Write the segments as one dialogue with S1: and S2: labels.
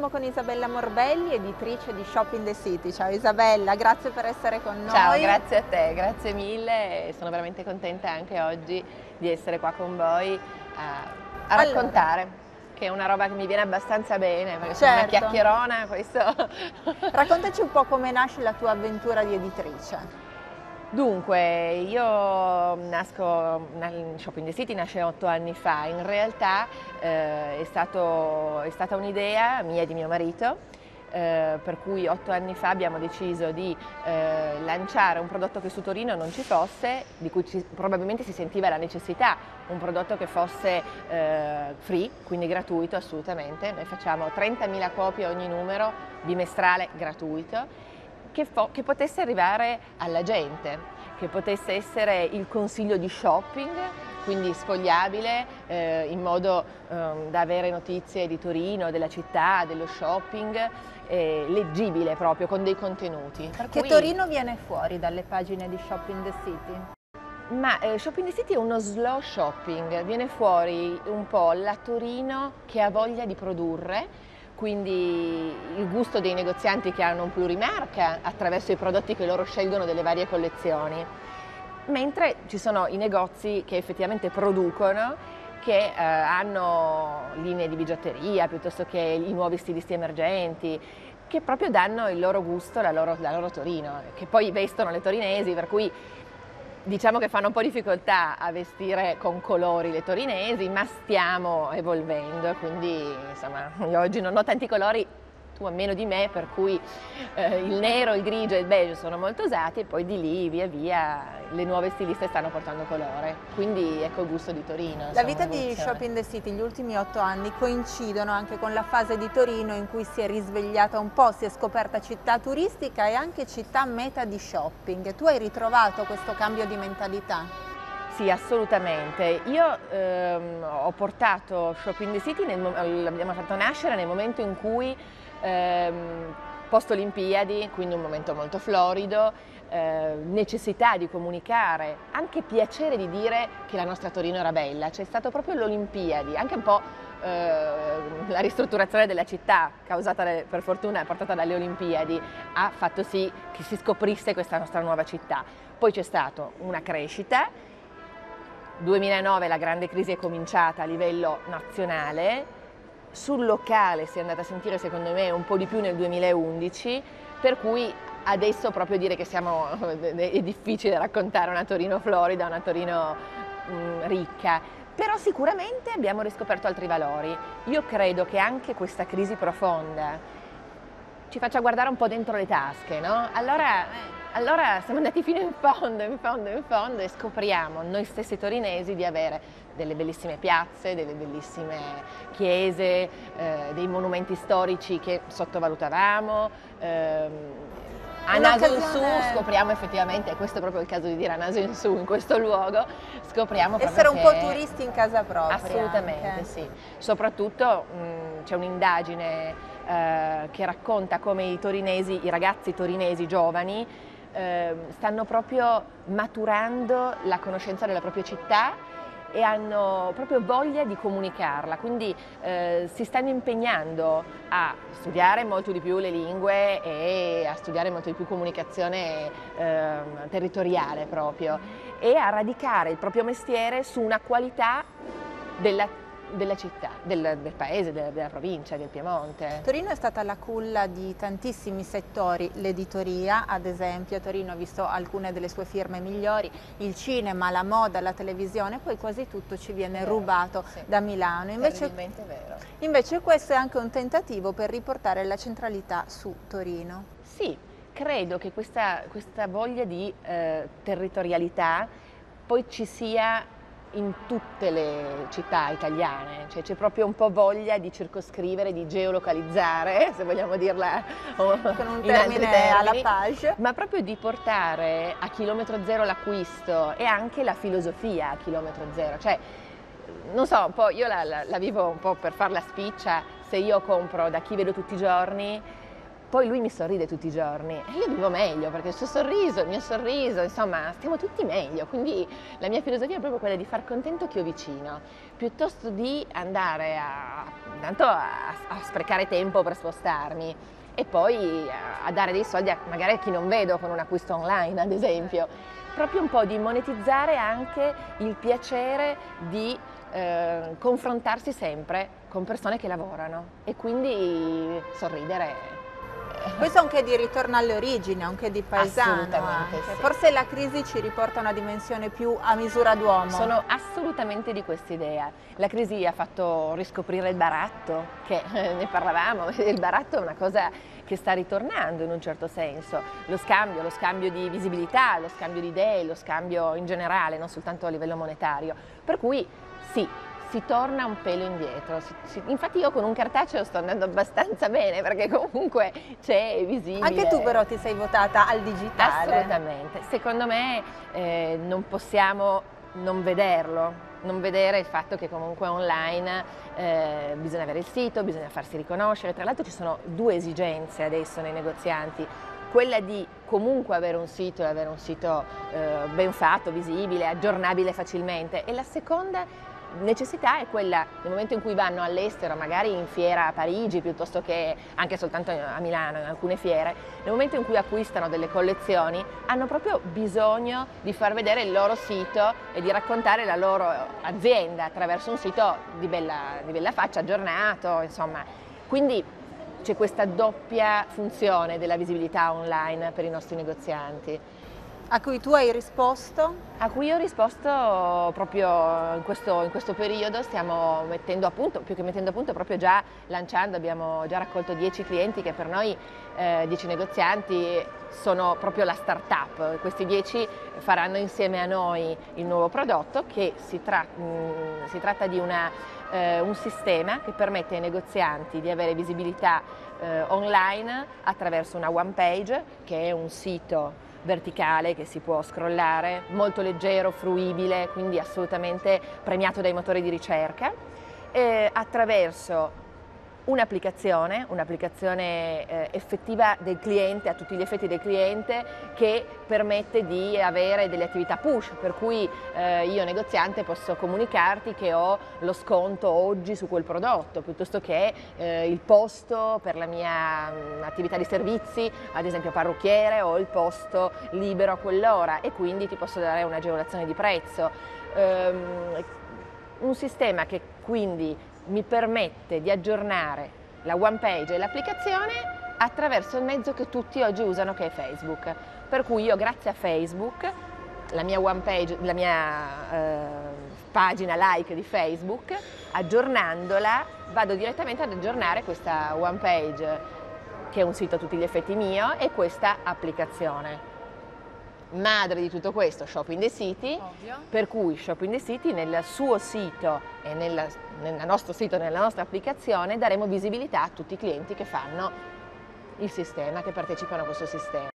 S1: Siamo con Isabella Morbelli, editrice di Shopping the City. Ciao Isabella, grazie per essere con noi.
S2: Ciao, grazie a te, grazie mille. Sono veramente contenta anche oggi di essere qua con voi a, a raccontare. Allora che è una roba che mi viene abbastanza bene, perché certo. sono una certo. chiacchierona, questo...
S1: Raccontaci un po' come nasce la tua avventura di editrice.
S2: Dunque, io nasco, Shopping the City nasce otto anni fa, in realtà eh, è, stato, è, stata un'idea mia e di mio marito, eh, per cui otto anni fa abbiamo deciso di eh, lanciare un prodotto che su Torino non ci fosse, di cui ci, probabilmente si sentiva la necessità, un prodotto che fosse eh, free, quindi gratuito assolutamente, noi facciamo 30.000 copie ogni numero, bimestrale gratuito che, che potesse arrivare alla gente, che potesse essere il consiglio di shopping, quindi sfogliabile eh, in modo eh, da avere notizie di Torino, della città, dello shopping, eh, leggibile proprio, con dei contenuti.
S1: Per che cui... Torino viene fuori dalle pagine di Shopping the City?
S2: Ma eh, Shopping the City è uno slow shopping, viene fuori un po' la Torino che ha voglia di produrre, quindi il gusto dei negozianti che hanno un plurimarca attraverso i prodotti che loro scelgono delle varie collezioni, mentre ci sono i negozi che effettivamente producono che eh, hanno linee di bigiotteria piuttosto che i nuovi stilisti emergenti che proprio danno il loro gusto, la loro, la loro Torino, che poi vestono le torinesi, per cui diciamo che fanno un po' difficoltà a vestire con colori le torinesi, ma stiamo evolvendo, quindi insomma io oggi non ho tanti colori tu a meno di me, per cui eh, il nero, il grigio e il beige sono molto usati e poi di lì via via le nuove stiliste stanno portando colore. Quindi ecco il gusto di Torino.
S1: La vita di Shopping the City, gli ultimi otto anni coincidono anche con la fase di Torino in cui si è risvegliata un po', si è scoperta città turistica e anche città meta di shopping. Tu hai ritrovato questo cambio di mentalità?
S2: Sì, assolutamente. Io ehm, ho portato Shopping the City, l'abbiamo fatto nascere nel momento in cui ehm, post Olimpiadi, quindi un momento molto florido, eh, necessità di comunicare, anche piacere di dire che la nostra Torino era bella, c'è stato proprio l'Olimpiadi, anche un po' eh, la ristrutturazione della città causata per fortuna portata dalle Olimpiadi ha fatto sì che si scoprisse questa nostra nuova città. Poi c'è stata una crescita, 2009 la grande crisi è cominciata a livello nazionale, sul locale si è andata a sentire secondo me un po' di più nel 2011, per cui adesso proprio dire che siamo, è difficile raccontare una Torino florida, una Torino mh, mm, ricca, però sicuramente abbiamo riscoperto altri valori. Io credo che anche questa crisi profonda ci faccia guardare un po' dentro le tasche, no? Allora, allora siamo andati fino in fondo, in fondo, in fondo e scopriamo noi stessi torinesi di avere delle bellissime piazze, delle bellissime chiese, eh, dei monumenti storici che sottovalutavamo. Ehm, a naso in su scopriamo effettivamente, e questo è proprio il caso di dire a naso in su in questo luogo, scopriamo
S1: Essere un po' turisti in casa propria.
S2: Assolutamente anche. sì, soprattutto c'è un'indagine eh, che racconta come i torinesi, i ragazzi torinesi giovani eh, stanno proprio maturando la conoscenza della propria città e hanno proprio voglia di comunicarla, quindi eh, si stanno impegnando a studiare molto di più le lingue e a studiare molto di più comunicazione eh, territoriale proprio e a radicare il proprio mestiere su una qualità della della città, del, del paese, della, della, provincia, del Piemonte.
S1: Torino è stata la culla di tantissimi settori, l'editoria ad esempio, Torino ha visto alcune delle sue firme migliori, il cinema, la moda, la televisione, poi quasi tutto ci viene vero, rubato sì. da Milano.
S2: Invece,
S1: invece questo è anche un tentativo per riportare la centralità su Torino.
S2: Sì, credo che questa, questa voglia di eh, territorialità poi ci sia in tutte le città italiane, cioè c'è proprio un po' voglia di circoscrivere, di geolocalizzare, se vogliamo dirla
S1: con un termine alla page,
S2: ma proprio di portare a chilometro zero l'acquisto e anche la filosofia a chilometro zero, cioè non so, un po' io la, la, la vivo un po' per far la spiccia, se io compro da chi vedo tutti i giorni poi lui mi sorride tutti i giorni e io vivo meglio perché il suo sorriso, il mio sorriso, insomma, stiamo tutti meglio. Quindi la mia filosofia è proprio quella di far contento chi ho vicino, piuttosto di andare a, tanto a, a sprecare tempo per spostarmi e poi a dare dei soldi a, magari a chi non vedo con un acquisto online, ad esempio. Proprio un po' di monetizzare anche il piacere di eh, confrontarsi sempre con persone che lavorano e quindi sorridere
S1: questo è anche di ritorno alle origini, anche di paesano.
S2: Sì.
S1: Forse la crisi ci riporta a una dimensione più a misura d'uomo.
S2: Sono assolutamente di questa idea. La crisi ha fatto riscoprire il baratto, che eh, ne parlavamo, il baratto è una cosa che sta ritornando in un certo senso. Lo scambio, lo scambio di visibilità, lo scambio di idee, lo scambio in generale, non soltanto a livello monetario. Per cui sì, si torna un pelo indietro. Si, si, infatti io con un cartaceo sto andando abbastanza bene perché comunque c'è visibile.
S1: Anche tu però ti sei votata al digitale.
S2: Assolutamente. Secondo me eh, non possiamo non vederlo, non vedere il fatto che comunque online eh, bisogna avere il sito, bisogna farsi riconoscere. Tra l'altro ci sono due esigenze adesso nei negozianti quella di comunque avere un sito e avere un sito eh, ben fatto, visibile, aggiornabile facilmente e la seconda necessità è quella nel momento in cui vanno all'estero, magari in fiera a Parigi piuttosto che anche soltanto a Milano, in alcune fiere, nel momento in cui acquistano delle collezioni hanno proprio bisogno di far vedere il loro sito e di raccontare la loro azienda attraverso un sito di bella, di bella faccia, aggiornato, insomma. Quindi c'è questa doppia funzione della visibilità online per i nostri negozianti.
S1: A cui tu hai risposto?
S2: A cui ho risposto proprio in questo, in questo, periodo, stiamo mettendo a punto, più che mettendo a punto, proprio già lanciando, abbiamo già raccolto 10 clienti che per noi, eh, 10 negozianti, sono proprio la start-up. Questi 10 faranno insieme a noi il nuovo prodotto che si, tra, mh, mm, si tratta di una, eh, un sistema che permette ai negozianti di avere visibilità eh, online attraverso una one page che è un sito verticale che si può scrollare, molto leggero, fruibile, quindi assolutamente premiato dai motori di ricerca, attraverso un'applicazione, un'applicazione eh, effettiva del cliente, a tutti gli effetti del cliente, che permette di avere delle attività push, per cui eh, io negoziante posso comunicarti che ho lo sconto oggi su quel prodotto, piuttosto che eh, il posto per la mia mm, attività di servizi, ad esempio parrucchiere, o il posto libero a quell'ora e quindi ti posso dare un'agevolazione di prezzo. Um, un sistema che quindi mi permette di aggiornare la one page e l'applicazione attraverso il mezzo che tutti oggi usano che è Facebook. Per cui io grazie a Facebook, la mia one page, la mia eh, pagina like di Facebook, aggiornandola vado direttamente ad aggiornare questa one page che è un sito a tutti gli effetti mio e questa applicazione madre di tutto questo, Shopping the City, Ovvio. per cui Shopping the City nel suo sito e nel, nel nostro sito, nella nostra applicazione daremo visibilità a tutti i clienti che fanno il sistema, che partecipano a questo sistema.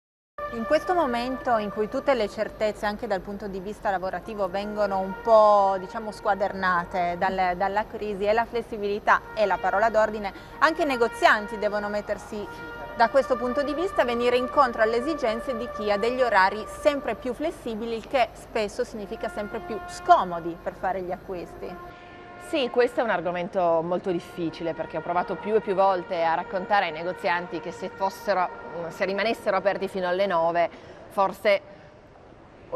S1: In questo momento in cui tutte le certezze anche dal punto di vista lavorativo vengono un po' diciamo squadernate dal, dalla crisi e la flessibilità è la parola d'ordine, anche i negozianti devono mettersi da questo punto di vista venire incontro alle esigenze di chi ha degli orari sempre più flessibili, il che spesso significa sempre più scomodi per fare gli acquisti.
S2: Sì, questo è un argomento molto difficile perché ho provato più e più volte a raccontare ai negozianti che se, fossero, se rimanessero aperti fino alle 9 forse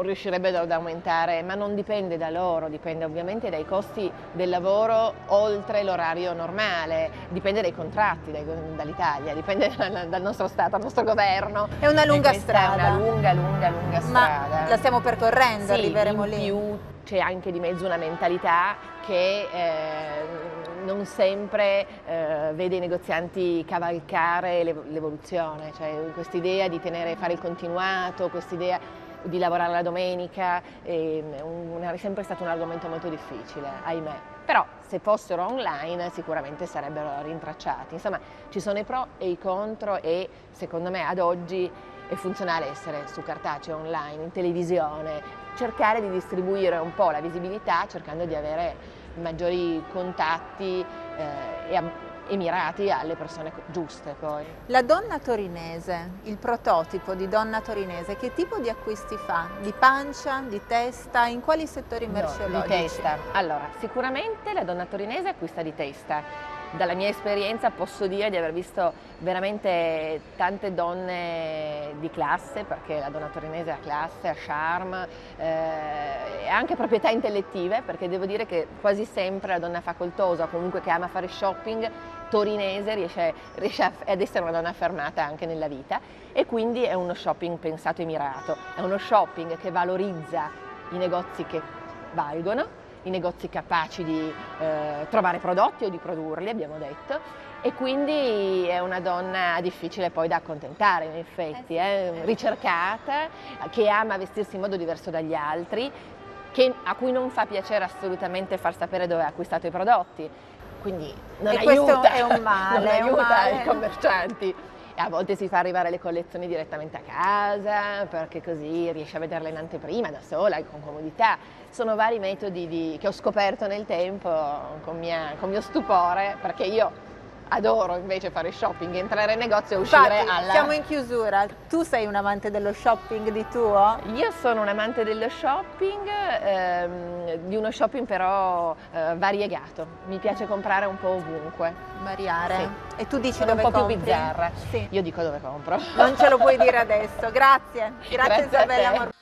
S2: riuscirebbero ad aumentare, ma non dipende da loro, dipende ovviamente dai costi del lavoro oltre l'orario normale, dipende dai contratti dai, dall'Italia, dipende dal nostro Stato, dal nostro governo.
S1: È una lunga strada.
S2: È una lunga, lunga, lunga strada.
S1: Ma la stiamo percorrendo,
S2: sì,
S1: arriveremo
S2: in
S1: lì.
S2: più c'è anche di mezzo una mentalità che eh, non sempre eh, vede i negozianti cavalcare l'evoluzione, cioè questa idea di tenere, fare il continuato, questa idea di lavorare la domenica, è, un, è sempre stato un argomento molto difficile, ahimè. Però se fossero online sicuramente sarebbero rintracciati. Insomma, ci sono i pro e i contro e secondo me ad oggi è funzionale essere su cartaceo online, in televisione, cercare di distribuire un po' la visibilità cercando di avere maggiori contatti eh, e e mirati alle persone giuste poi.
S1: La donna torinese, il prototipo di donna torinese, che tipo di acquisti fa? Di pancia, di testa, in quali settori merceologici?
S2: No, di testa. Allora, sicuramente la donna torinese acquista di testa dalla mia esperienza posso dire di aver visto veramente tante donne di classe, perché la donna torinese ha classe, ha charme eh, e anche proprietà intellettive, perché devo dire che quasi sempre la donna facoltosa, comunque che ama fare shopping, torinese riesce, riesce ad essere una donna affermata anche nella vita e quindi è uno shopping pensato e mirato, è uno shopping che valorizza i negozi che valgono i negozi capaci di eh, trovare prodotti o di produrli, abbiamo detto, e quindi è una donna difficile poi da accontentare in effetti, eh, eh, ricercata, che ama vestirsi in modo diverso dagli altri, che, a cui non fa piacere assolutamente far sapere dove ha acquistato i prodotti, quindi non
S1: e
S2: aiuta,
S1: questo è un male,
S2: non aiuta
S1: male.
S2: i commercianti a volte si fa arrivare le collezioni direttamente a casa perché così riesce a vederle in anteprima da sola, con comodità. Sono vari metodi di, che ho scoperto nel tempo con, mia, con mio stupore perché io adoro invece fare shopping, entrare in negozio e uscire
S1: Infatti,
S2: alla...
S1: siamo in chiusura, tu sei un amante dello shopping di tuo?
S2: Io sono un amante dello shopping, ehm, di uno shopping però eh, variegato, mi piace comprare un po' ovunque.
S1: Variare?
S2: Sì.
S1: E tu dici
S2: sono
S1: dove
S2: un po'
S1: compri?
S2: più bizzarra.
S1: Sì.
S2: Io dico dove compro.
S1: Non ce lo puoi dire adesso, grazie. Grazie,
S2: Grazie
S1: Isabella